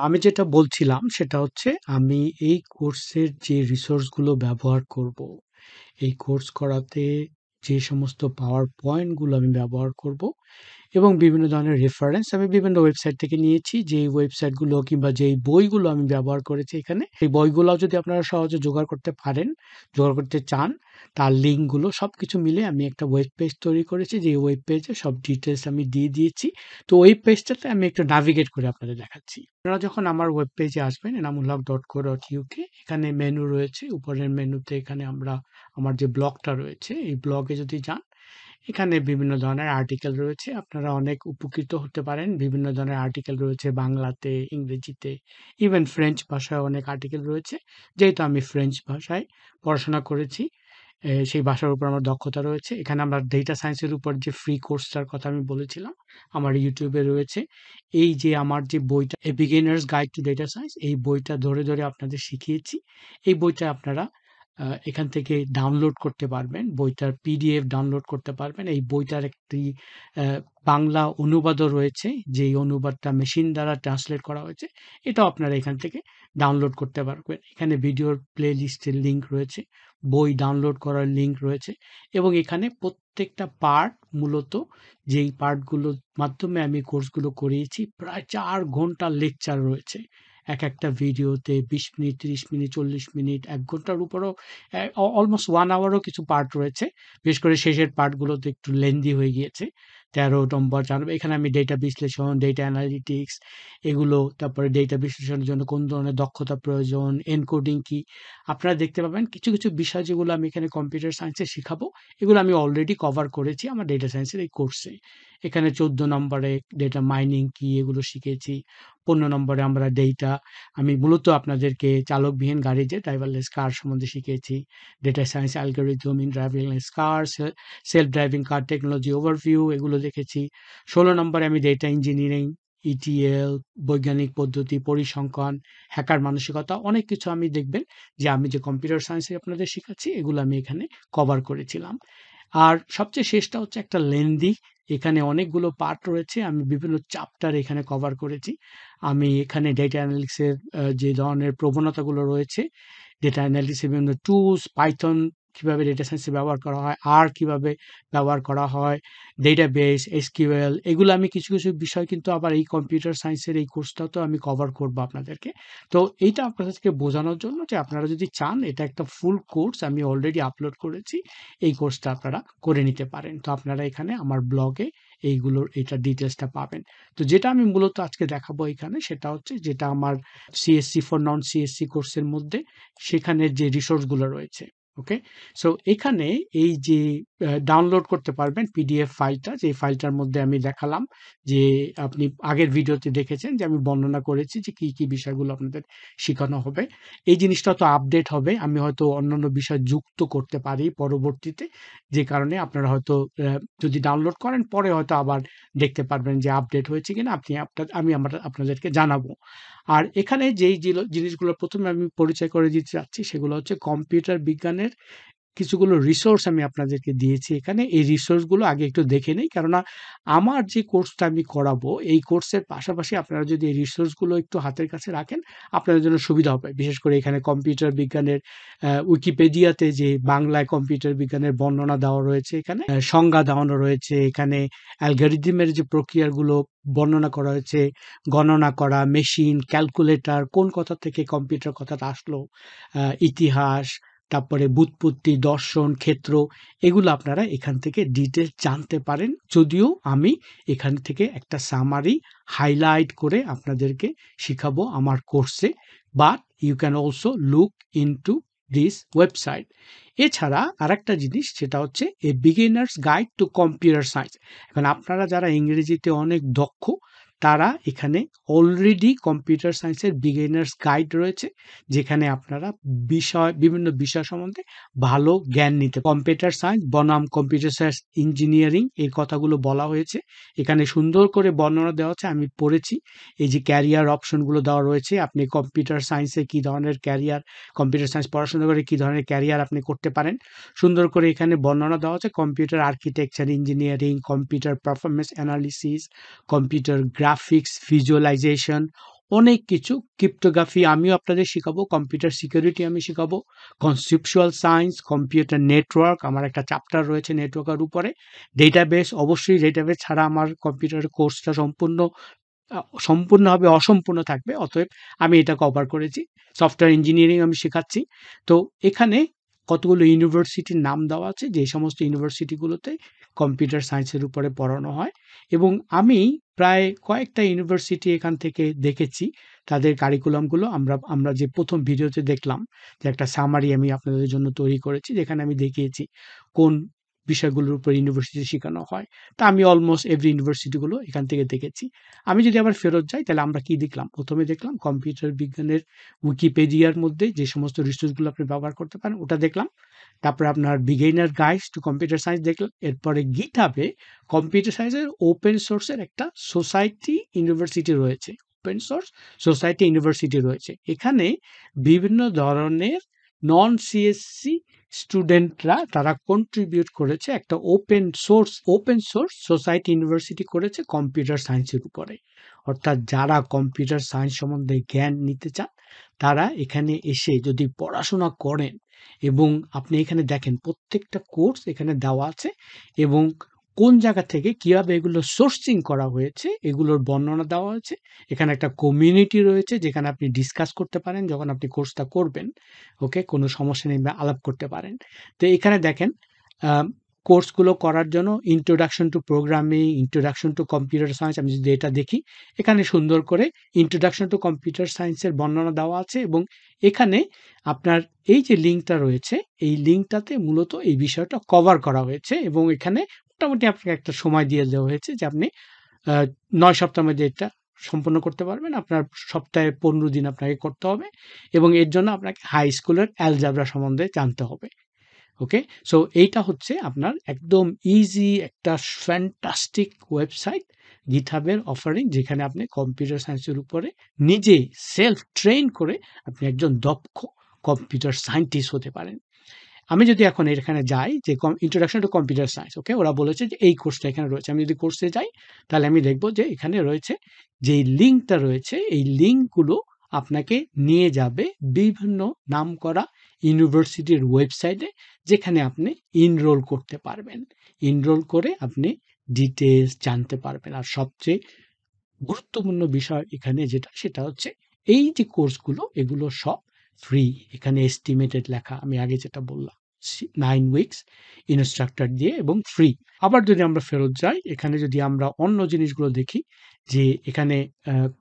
আমি যেটা বলছিলাম সেটা হচ্ছে আমি এই কোর্সের যে রিসোর্সগুলো ব্যবহার করব, এই কোর্স করাতে যে সমস্ত পাওয়ার পয়েন্টগুলো আমি ব্যবহার করব এবং বিভিন্ন ধরনের রেফারেন্স আমি বিভিন্ন ওয়েবসাইট থেকে নিয়েছি। যেই ওয়েবসাইটগুলো কিংবা যেই বইগুলো আমি ব্যবহার করেছি এখানে, এই বইগুলাও যদি আপনারা সহজে জোগাড় করতে পারেন, জোগাড় করতে চান, তার লিঙ্কগুলো সব কিছু মিলে আমি একটা ওয়েব পেজ তৈরি করেছি। যে ওয়েব পেজে সব ডিটেলস আমি দিয়ে দিয়েছি। তো ওয়েব পেজটাতে আমি একটু নাভিগেট করে আপনাদের দেখাচ্ছি। আপনারা যখন আমার ওয়েব পেজে আসবেন Enamullah dot co dot UK এখানে মেনু রয়েছে। উপরের মেনুতে এখানে আমরা আমার যে ব্লগটা রয়েছে, এই ব্লগে যদি যান, এখানে বিভিন্ন ধরনের আর্টিকেল রয়েছে। আপনারা অনেক উপকৃত হতে পারেন। বিভিন্ন ধরনের আর্টিকেল রয়েছে বাংলাতে, ইংরেজিতে, ইভেন ফ্রেঞ্চ ভাষায় অনেক আর্টিকেল রয়েছে। যেহেতু আমি ফ্রেঞ্চ ভাষায় পড়াশোনা করেছি, সেই ভাষার উপর আমার দক্ষতা রয়েছে। এখানে আমরা ডেটা সায়েন্সের উপর যে ফ্রি কোর্সটার কথা আমি বলেছিলাম, আমার ইউটিউবে রয়েছে। এই যে আমার যে বইটা, a beginner's guide to data science, এই বইটা ধরে, ধরে আপনাদের শিখিয়েছি। এই বইটা আপনারা এখান থেকে ডাউনলোড করতে পারবেন। বইটার পিডিএফ ডাউনলোড করতে পারবেন। এই বইটার একটি বাংলা অনুবাদও রয়েছে। যেই অনুবাদটা মেশিন দ্বারা ট্রান্সলেট করা হয়েছে। এটাও আপনারা এখান থেকে ডাউনলোড করতে পারবেন। এখানে ভিডিওর প্লেলিস্টের লিঙ্ক রয়েছে। বই ডাউনলোড করার লিঙ্ক রয়েছে এবং এখানে প্রত্যেকটা পার্ট মূলত যেই পার্টগুলোর মাধ্যমে আমি কোর্সগুলো করিয়েছি, প্রায় চার ঘণ্টা লেকচার রয়েছে। একেকটা ভিডিওতে ২০ মিনিট, ৩০ মিনিট, ৪০ মিনিট, এক ঘণ্টার উপরও অলমোস্ট ওয়ান আওয়ারও কিছু পার্ট রয়েছে। বিশেষ করে শেষের পার্টগুলোতে একটু লেন্দি হয়ে গিয়েছে। ১৩ নম্বর, ৪ নম্বর এখানে আমি ডেটা বিশ্লেষণ, ডেটা অ্যানালিটিক্স এগুলো, তারপরে ডেটা বিশ্লেষণের জন্য কোন ধরনের দক্ষতা প্রয়োজন, এনকোডিং কি? আপনারা দেখতে পাবেন কিছু, কিছু বিষয় যেগুলো আমি এখানে কম্পিউটার সায়েন্সে শিখাবো, এগুলো আমি অলরেডি কভার করেছি আমার ডেটা সায়েন্সের এই কোর্সে। এখানে ১৪ নম্বরে ডেটা মাইনিং কি? এগুলো শিখেছি। ১৫ নম্বরে আমরা ডেটা আমি মূলত আপনাদেরকে চালকবিহীন গাড়ি যে ড্রাইভারলেস কার সম্বন্ধে শিখেছি data science algorithm in driverless car, self driving car technology overview এগুলো দেখেছি। ১৬ নম্বরে আমি ডেটা ইঞ্জিনিয়ারিং, ইটিএল, বৈজ্ঞানিক পদ্ধতি, পরিসংখ্যান, হ্যাকার মানসিকতা অনেক কিছু আমি দেখবেন যে আমি যে কম্পিউটার সায়েন্সে আপনাদের শিখাচ্ছি, এগুলো আমি এখানে কভার করেছিলাম। আর সবচেয়ে শেষটা হচ্ছে একটা লেন্দি এখানে অনেকগুলো পার্ট রয়েছে। আমি বিভিন্ন চ্যাপ্টার এখানে কভার করেছি। আমি এখানে ডেটা অ্যানালিক্সের যে ধরনের প্রবণতাগুলো রয়েছে, ডেটা অ্যানালিক্সের বিভিন্ন টুলস, পাইথন কীভাবে ডেটা সায়েন্সে ব্যবহার করা হয়, আর কীভাবে ব্যবহার করা হয়, ডেটাবেস, এসকিউএল এগুলো আমি কিছু, কিছু বিষয় কিন্তু আবার এই কম্পিউটার সায়েন্সের এই কোর্সটাতেও আমি কভার করব আপনাদেরকে। তো এইটা আপনাদেরকে বোঝানোর জন্য যে আপনারা যদি চান এটা একটা ফুল কোর্স আমি অলরেডি আপলোড করেছি। এই কোর্সটা আপনারা করে নিতে পারেন। তো আপনারা এখানে আমার ব্লগে এইগুলোর এটার ডিটেলসটা পাবেন। তো যেটা আমি মূলত আজকে দেখাবো এখানে সেটা হচ্ছে যেটা আমার সিএসসি ফর নন সিএসসি কোর্সের মধ্যে সেখানের যে রিসোর্সগুলো রয়েছে। ওকে? সো এখানে এই যে ডাউনলোড করতে পারবেন পিডিএফ ফাইলটা, যে ফাইলটার মধ্যে আমি দেখালাম যে আপনি আগের ভিডিওতে দেখেছেন যে আমি বর্ণনা করেছি যে কি, কি বিষয়গুলো আপনাদের শেখানো হবে। এই জিনিসটা তো আপডেট হবে। আমি হয়তো অন্যান্য বিষয় যুক্ত করতে পারি পরবর্তীতে। যে কারণে আপনারা হয়তো যদি ডাউনলোড করেন পরে হয়তো আবার দেখতে পারবেন যে আপডেট হয়েছে কিনা আপনি আপনা আমি আমরা আপনাদেরকে জানাব। আর এখানে যেই জিনিসগুলো প্রথমে আমি পরিচয় করে দিতে চাচ্ছি সেগুলো হচ্ছে কম্পিউটার বিজ্ঞানের কিছুগুলো রিসোর্স আমি আপনাদেরকে দিয়েছি এখানে। এই রিসোর্সগুলো আগে একটু দেখে নেই। কেননা আমার যে কোর্সটা আমি করাবো, এই কোর্সের পাশাপাশি আপনারা যদি এই রিসোর্সগুলো একটু হাতের কাছে রাখেন, আপনাদের জন্য সুবিধা হবে। বিশেষ করে এখানে কম্পিউটার বিজ্ঞানের উইকিপিডিয়াতে যে বাংলায় কম্পিউটার বিজ্ঞানের বর্ণনা দেওয়া রয়েছে এখানে, সংজ্ঞা দেওয়ানো রয়েছে। এখানে অ্যালগরিদমের যে প্রক্রিয়াগুলো বর্ণনা করা হয়েছে, গণনা করা, মেশিন, ক্যালকুলেটর, কোন কথা থেকে কম্পিউটার কথাটা আসলো, ইতিহাস, তারপরে ব্যুৎপত্তি, দর্শন, ক্ষেত্র এগুলো আপনারা এখান থেকে ডিটেইলস জানতে পারেন। যদিও আমি এখান থেকে একটা সামারি হাইলাইট করে আপনাদেরকে শিখাবো আমার কোর্সে। But you can also look into this website. এছাড়া আরেকটা জিনিস সেটা হচ্ছে a beginner's guide to computer science. এখন আপনারা যারা ইংরেজিতে অনেক দক্ষ, তারা এখানে অলরেডি কম্পিউটার সায়েন্সের বিগিনার্স গাইড রয়েছে। যেখানে আপনারা বিষয় বিভিন্ন বিষয় সম্বন্ধে ভালো জ্ঞান নিতে কম্পিউটার সায়েন্স বনাম কম্পিউটার সায়েন্স ইঞ্জিনিয়ারিং এই কথাগুলো বলা হয়েছে। এখানে সুন্দর করে বর্ণনা দেওয়া আছে। আমি পড়েছি। এই যে ক্যারিয়ার অপশনগুলো দেওয়া রয়েছে। আপনি কম্পিউটার সায়েন্সে কি ধরনের ক্যারিয়ার, কম্পিউটার সায়েন্স পড়াশোনা করে কি ধরনের ক্যারিয়ার আপনি করতে পারেন। সুন্দর করে এখানে বর্ণনা দেওয়া আছে। Computer architecture engineering, computer performance analysis, computer graphics, visualization অনেক কিছু ক্রিপ্টোগ্রাফি আমিও আপনাদের শেখাবো কম্পিউটার সিকিউরিটি আমি শেখাবো কনসেপচুয়াল সায়েন্স কম্পিউটার নেটওয়ার্ক আমার একটা চ্যাপ্টার রয়েছে নেটওয়ার্কের উপরে ডেটাবেস অবশ্যই ডেটাবেস ছাড়া আমার কম্পিউটার কোর্সটা সম্পূর্ণ সম্পূর্ণভাবে অসম্পূর্ণ থাকবে। অতএব আমি এটা কভার করেছি। সফটওয়্যার ইঞ্জিনিয়ারিং আমি শেখাচ্ছি। তো এখানে কতগুলো ইউনিভার্সিটির নাম দেওয়া আছে? যে সমস্ত ইউনিভার্সিটিগুলোতে কম্পিউটার সায়েন্সের উপরে পড়ানো হয়। এবং আমি প্রায় কয়েকটা ইউনিভার্সিটি এখান থেকে দেখেছি। তাদের কারিকুলামগুলো আমরা আমরা যে প্রথম ভিডিওতে দেখলাম, যে একটা সামারি আমি আপনাদের জন্য তৈরি করেছি, যেখানে আমি দেখিয়েছি কোন বিষয়গুলোর উপর ইউনিভার্সিটি শেখানো হয়। তা আমি অলমোস্ট এভরি ইউনিভার্সিটিগুলো এখান থেকে দেখেছি। আমি যদি আবার ফেরত যাই, তাহলে আমরা কি দেখলাম? প্রথমে দেখলাম কম্পিউটার বিজ্ঞানের উইকিপিডিয়ার মধ্যে যে সমস্ত রিসোর্সগুলো আপনি ব্যবহার করতে পারেন, ওটা দেখলাম। তারপরে আপনার beginner guides to computer science দেখলাম। এরপরে গিটহাবে কম্পিউটার সায়েন্সের ওপেন সোর্সের একটা সোসাইটি ইউনিভার্সিটি রয়েছে। ওপেন সোর্স সোসাইটি ইউনিভার্সিটি রয়েছে। এখানে বিভিন্ন ধরনের নন সিএসসি স্টুডেন্টরা তারা কন্ট্রিবিউট করেছে একটা open source open source society university করেছে কম্পিউটার সায়েন্সের উপরে। অর্থাৎ যারা কম্পিউটার সায়েন্স সম্বন্ধে জ্ঞান নিতে চান, তারা এখানে এসে যদি পড়াশোনা করেন এবং আপনি এখানে দেখেন প্রত্যেকটা কোর্স এখানে দেওয়া আছে এবং কোন জায়গা থেকে কীভাবে এগুলো সোর্সিং করা হয়েছে, এগুলোর বর্ণনা দেওয়া হয়েছে। এখানে একটা কমিউনিটি রয়েছে যেখানে আপনি ডিসকাস করতে পারেন যখন আপনি কোর্সটা করবেন ওকে কোনো সমস্যা নেই আলাপ করতে পারেন। তো এখানে দেখেন কোর্সগুলো করার জন্য introduction to programming introduction to computer science আমি যদি এটা দেখি, এখানে সুন্দর করে ইন্ট্রোডাকশন টু কম্পিউটার সায়েন্সের বর্ণনা দেওয়া আছে এবং এখানে আপনার এই যে লিঙ্কটা রয়েছে, এই লিঙ্কটাতে মূলত এই বিষয়টা কভার করা হয়েছে এবং এখানে মোটামুটি আপনাকে একটা সময় দিয়ে দেওয়া হয়েছে যে আপনি নয় সপ্তাহের মধ্যে এটা সম্পন্ন করতে পারবেন। আপনার সপ্তাহে পনেরো দিন আপনাকে করতে হবে এবং এর জন্য আপনাকে হাই স্কুলের অ্যালজাবরা সম্বন্ধে জানতে হবে। ওকে? সো, এইটা হচ্ছে আপনার একদম ইজি একটা ফ্যান্টাস্টিক ওয়েবসাইট গিথাবের অফারিং, যেখানে আপনি কম্পিউটার সায়েন্সের উপরে নিজে সেলফ ট্রেন করে আপনি একজন দক্ষ কম্পিউটার সায়েন্টিস্ট হতে পারেন। আমি যদি এখন এখানে যাই যে introduction to computer science okay ওরা বলেছে যে এই কোর্সটা এখানে রয়েছে। আমি যদি কোর্সে যাই, তাহলে আমি দেখব যে এখানে রয়েছে যে লিঙ্কটা রয়েছে, এই লিঙ্কগুলো আপনাকে নিয়ে যাবে বিভিন্ন নাম করা ইউনিভার্সিটির ওয়েবসাইটে যেখানে আপনি ইনরোল করতে পারবেন। ইনরোল করে আপনি ডিটেলস জানতে পারবেন। আর সবচেয়ে গুরুত্বপূর্ণ বিষয় এখানে যেটা, সেটা হচ্ছে এই যে কোর্সগুলো এগুলো সব ফ্রি এখানে এস্টিমেটেড লেখা। আমি আগে যেটা বললাম। নাইন উইকস ইনস্ট্রাক্টর দিয়ে এবং ফ্রি আবার যদি আমরা ফেরত যাই, এখানে যদি আমরা অন্য জিনিসগুলো দেখি, যে এখানে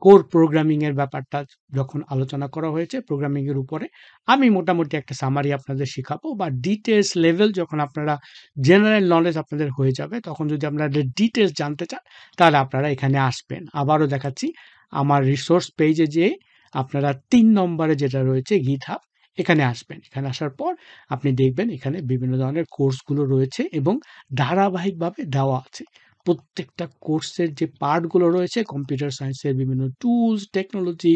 কোর প্রোগ্রামিংয়ের ব্যাপারটা যখন আলোচনা করা হয়েছে প্রোগ্রামিংয়ের উপরে, আমি মোটামুটি একটা সামারি আপনাদের শেখাবো বা ডিটেলস লেভেল যখন আপনারা জেনারেল নলেজ আপনাদের হয়ে যাবে, তখন যদি আপনাদের ডিটেলস জানতে চান, তাহলে আপনারা এখানে আসবেন। আবারও দেখাচ্ছি, আমার রিসোর্স পেজে যে আপনারা তিন নম্বরে যেটা রয়েছে গিট হাব এখানে আসবেন। এখানে আসার পর আপনি দেখবেন এখানে বিভিন্ন ধরনের কোর্সগুলো রয়েছে এবং ধারাবাহিকভাবে দেওয়া আছে। প্রত্যেকটা কোর্সের যে পার্টগুলো রয়েছে কম্পিউটার সায়েন্সের বিভিন্ন টুলস টেকনোলজি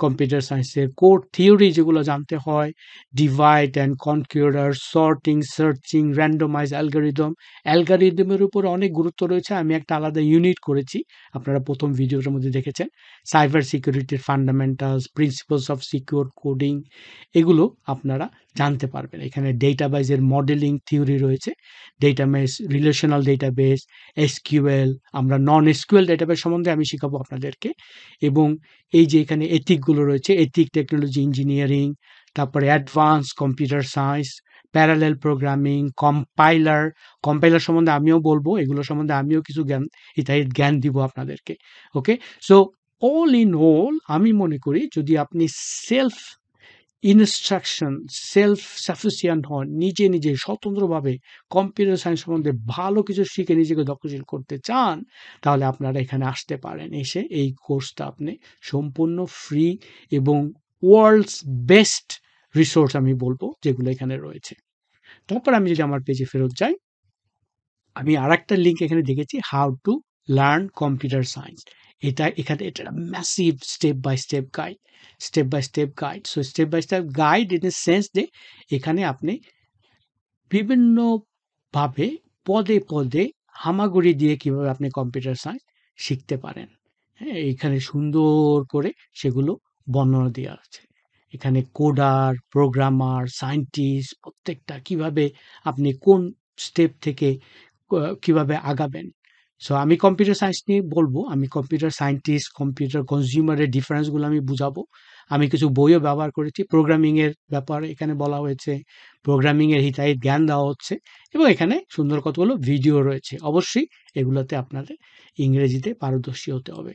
কম্পিউটার সায়েন্সের কোর থিওরি যেগুলো জানতে হয় divide and conquer sorting searching randomize algorithm অ্যালগারিদমের উপর অনেক গুরুত্ব রয়েছে। আমি একটা আলাদা ইউনিট করেছি, আপনারা প্রথম ভিডিওটার মধ্যে দেখেছেন। সাইবার সিকিউরিটির fundamentals principles of secure coding এগুলো আপনারা জানতে পারবেন। এখানে ডেটাবেজের মডেলিং থিওরি রয়েছে ডেটাবেস রিলেশনাল ডেটাবেস এসকিউএল আমরা নন এসকিউএল ডেটাবেস সম্বন্ধে আমি শেখাবো আপনাদেরকে। এবং এই যে এখানে এথিকগুলো রয়েছে এথিক টেকনোলজি ইঞ্জিনিয়ারিং তারপরে advance computer science parallel programming compiler compiler সম্বন্ধে আমিও বলব, এগুলো সম্বন্ধে আমিও কিছু জ্ঞান ইত্যাদি জ্ঞান দিব আপনাদেরকে okay so all in all আমি মনে করি যদি আপনি সেলফ ইনস্ট্রাকশন সেলফ সাফিসিয়েন্ট হন নিজে নিজে স্বতন্ত্রভাবে কম্পিউটার সায়েন্স সম্বন্ধে ভালো কিছু শিখে নিজেকে দক্ষশীল করতে চান, তাহলে আপনারা এখানে আসতে পারেন। এসে এই কোর্সটা আপনি সম্পূর্ণ ফ্রি এবং ওয়ার্ল্ডস বেস্ট রিসোর্স আমি বলব, যেগুলো এখানে রয়েছে। তারপর আমি যদি আমার পেজে ফেরত যাই, আমি আর একটা লিঙ্ক এখানে দেখেছি how to learn computer science এটা এখানে এটা massive step by step guide step by step guide so step by step guide in a sense যে এখানে আপনি বিভিন্নভাবে পদে পদে হামাগুড়ি দিয়ে কীভাবে আপনি কম্পিউটার সায়েন্স শিখতে পারেন হ্যাঁ? এইখানে সুন্দর করে সেগুলো বর্ণনা দেওয়া আছে। এখানে কোডার, প্রোগ্রামার, সায়েন্টিস্ট প্রত্যেকটা কীভাবে আপনি কোন স্টেপ থেকে কীভাবে আগাবেন। সো আমি কম্পিউটার সায়েন্স নিয়ে বলব আমি কম্পিউটার সায়েন্টিস্ট, কম্পিউটার কনজিউমারের ডিফারেন্সগুলো আমি বুঝাবো। আমি কিছু বইও ব্যবহার করেছি। প্রোগ্রামিং এর ব্যাপারে এখানে বলা হয়েছে। প্রোগ্রামিংয়ের হিতাহিত জ্ঞান দেওয়া হচ্ছে এবং এখানে সুন্দর কতগুলো ভিডিও রয়েছে। অবশ্যই এগুলোতে আপনাদের ইংরেজিতে পারদর্শী হতে হবে।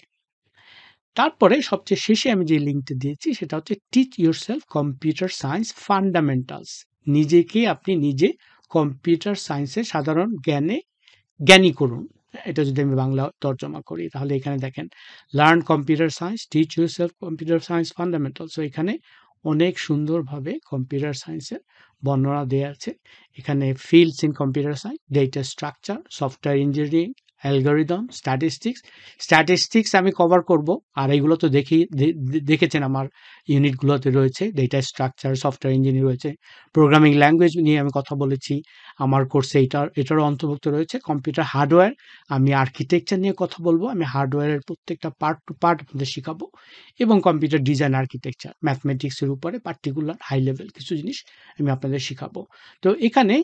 তারপরে সবচেয়ে শেষে আমি যে লিঙ্কটা দিয়েছি সেটা হচ্ছে teach yourself computer science fundamentals. নিজেকে আপনি নিজে কম্পিউটার সায়েন্সের সাধারণ জ্ঞানে জ্ঞানী করুন। এটা যদি আমি বাংলা তর্জমা করি তাহলে এখানে দেখেন learn computer science, teach yourself computer science fundamental so এখানে অনেক সুন্দরভাবে কম্পিউটার সায়েন্সের বর্ণনা দেওয়া আছে। এখানে fields in computer science, data structure, software engineering, algorithm, statistics. Statistics আমি কভার করব। আর এইগুলো তো দেখেই দে দে দেখেছেন আমার ইউনিটগুলোতে রয়েছে। ডেটা স্ট্রাকচার, সফটওয়্যার ইঞ্জিনিয়ারিং রয়েছে। প্রোগ্রামিং ল্যাঙ্গুয়েজ নিয়ে আমি কথা বলেছি। আমার কোর্সে এটার এটারও অন্তর্ভুক্ত রয়েছে। কম্পিউটার হার্ডওয়্যার, আমি আর্কিটেকচার নিয়ে কথা বলব আমি হার্ডওয়্যারের প্রত্যেকটা পার্ট টু পার্ট আপনাদের শেখাবো এবং কম্পিউটার ডিজাইন আর্কিটেকচার, ম্যাথমেটিক্সের উপরে পার্টিকুলার হাই লেভেল কিছু জিনিস আমি আপনাদের শেখাবো তো এখানে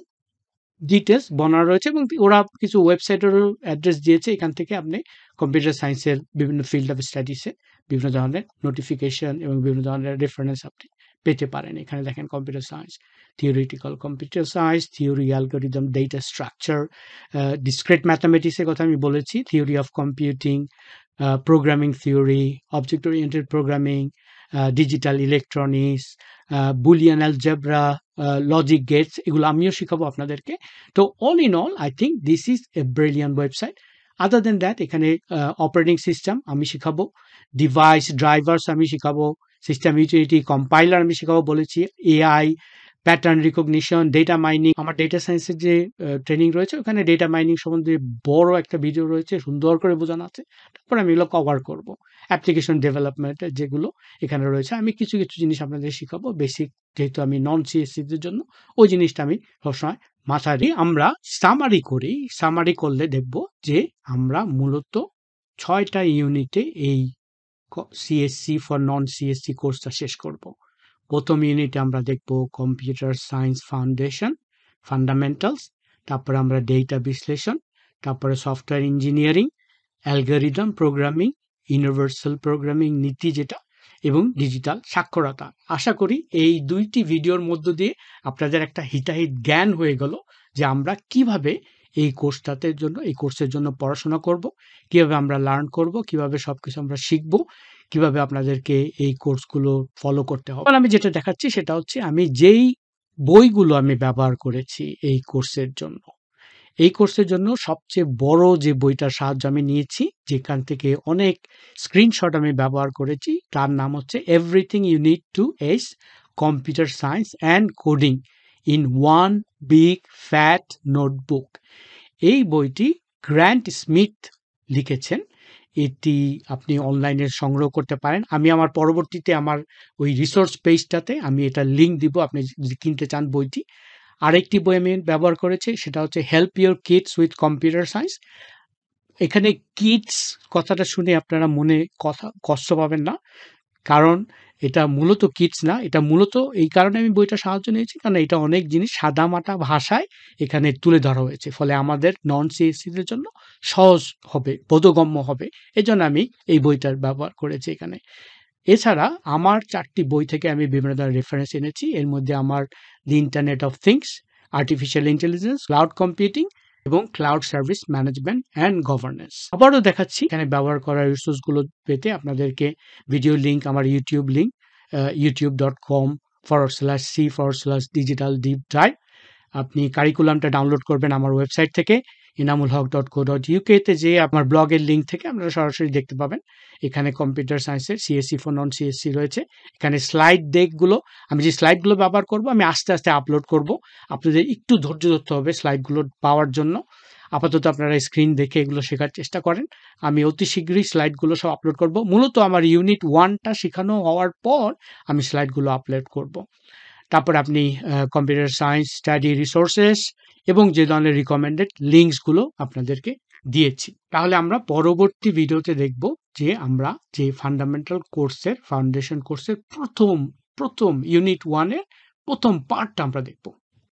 ডিটেইলস বর্ণনা রয়েছে এবং ওরা কিছু ওয়েবসাইটেরও অ্যাড্রেস দিয়েছে। এখান থেকে আপনি কম্পিউটার সায়েন্সের বিভিন্ন ফিল্ড অফ স্টাডিসে বিভিন্ন ধরনের নোটিফিকেশন এবং বিভিন্ন ধরনের রেফারেন্স আপনি পেতে পারেন। এখানে দেখেন computer science, theoretical computer science, theory, algorithm, data structure, discrete mathematics এর কথা আমি বলেছি। Theory of computing, programming theory, object oriented programming, digital electronics, Boolean algebra, logic gates এগুলো আমিও শিখাবো আপনাদেরকে। তো all in all I think this is a brilliant website. Other than that এখানে অপারেটিং সিস্টেম আমি শিখাবো। ডিভাইস, ড্রাইভার্স আমি শিখাবো। সিস্টেম ইউটিলিটি, কম্পাইলার আমি শিখাবো বলেছি। AI, pattern recognition, data mining. আমার ডেটা সায়েন্সের যে ট্রেনিং রয়েছে ওখানে ডেটা মাইনিং সম্বন্ধে বড় একটা ভিডিও রয়েছে। সুন্দর করে বোঝানো আছে। তারপরে আমি এগুলো কভার করব। অ্যাপ্লিকেশন ডেভেলপমেন্ট যেগুলো এখানে রয়েছে। আমি কিছু, কিছু জিনিস আপনাদের শিখাবো। বেসিক যেহেতু আমি নন সিএসসিদের জন্য ওই জিনিসটা আমি সবসময় মাথায় আমরা সামারি করি। সামারি করলে দেখব যে আমরা মূলত ছয়টা ইউনিটে এই সিএসসি ফর নন সিএসসি কোর্সটা শেষ করব। ১ম ইউনিটে আমরা দেখব কম্পিউটার সায়েন্স ফাউন্ডেশন, ফান্ডামেন্টালস। তারপরে আমরা ডেটা বিশ্লেষণ, তারপরে software engineering, algorithm programming, universal programming নীতি যেটা এবং ডিজিটাল সাক্ষরতা। আশা করি এই দুইটি ভিডিওর মধ্য দিয়ে আপনাদের একটা হিতাহিত জ্ঞান হয়ে গেল যে আমরা কীভাবে এই কোর্সটাতে জন্য এই কোর্সের জন্য পড়াশোনা করব, কীভাবে আমরা লার্ন করব, কীভাবে সব কিছু আমরা শিখব, কীভাবে আপনাদেরকে এই কোর্সগুলো ফলো করতে হবে। আমি যেটা দেখাচ্ছি সেটা হচ্ছে আমি যেই বইগুলো আমি ব্যবহার করেছি এই কোর্সের জন্য। এই কোর্সের জন্য সবচেয়ে বড় যে বইটার সাহায্য আমি নিয়েছি, যেখান থেকে অনেক স্ক্রিনশট আমি ব্যবহার করেছি, তার নাম হচ্ছে 'everything you need to ace computer science and coding in one big fat notebook'. এই বইটি গ্র্যান্ট স্মিথ লিখেছেন। এটি আপনি অনলাইনে সংগ্রহ করতে পারেন। আমি আমার পরবর্তীতে আমার ওই রিসোর্স পেজটাতে আমি এটা লিঙ্ক দিব। আপনি যদি কিনতে চান বইটি। আরেকটি বই আমি ব্যবহার করেছি, সেটা হচ্ছে 'help your kids with computer science'. এখানে কিডস কথাটা শুনে আপনারা মনে কথা, কষ্ট পাবেন না। কারণ এটা মূলত কিটস না। এটা মূলত এই কারণে আমি বইটা সাহায্য নিয়েছি কারণ এটা অনেক জিনিস সাদামাটা ভাষায় এখানে তুলে ধরা হয়েছে। ফলে আমাদের নন সিএসসি দের জন্য সহজ হবে, বোধগম্য হবে। এজন্য আমি এই বইটার ব্যবহার করেছি এখানে। এছাড়া আমার চারটি বই থেকে আমি বিভিন্ন ধরনের রেফারেন্স এনেছি। এর মধ্যে আমার 'the internet of things', 'artificial intelligence', 'cloud computing' এবং 'cloud service management and governance'. আবারও দেখাচ্ছি, এখানে ব্যবহার করার রিসোর্সগুলো পেতে আপনাদেরকে ভিডিও লিঙ্ক আমার YouTube link YouTube dot com forward slash C forward slash digital deep drive আপনি কারিকুলামটা ডাউনলোড করবেন আমার ওয়েবসাইট থেকে enamulhaq.co.uk তে যেয়ে আমার ব্লগের লিঙ্ক থেকে আপনারা সরাসরি দেখতে পাবেন। এখানে কম্পিউটার সায়েন্সের সিএসসি ফর নন সিএসসি রয়েছে। এখানে স্লাইড ডেকগুলো আমি যে স্লাইডগুলো ব্যবহার করব আমি আস্তে, আস্তে আপলোড করব। আপনাদের একটু ধৈর্য ধরতে হবে স্লাইডগুলো পাওয়ার জন্য। আপাতত আপনারা স্ক্রিন দেখে এগুলো শেখার চেষ্টা করেন। আমি অতি শীঘ্রই স্লাইডগুলো সব আপলোড করব। মূলত আমার ইউনিট ওয়ানটা শেখানো হওয়ার পর আমি স্লাইডগুলো আপলোড করব। তারপরে আপনি কম্পিউটার সায়েন্স স্টাডি রিসোর্সেস এবং যে ধরনের রিকমেন্ডেড লিঙ্কসগুলো আপনাদেরকে দিয়েছি। তাহলে আমরা পরবর্তী ভিডিওতে দেখব যে আমরা যে ফান্ডামেন্টাল কোর্সের ফাউন্ডেশন কোর্সের প্রথম, প্রথম ইউনিট ওয়ানের প্রথম পার্টটা আমরা দেখব।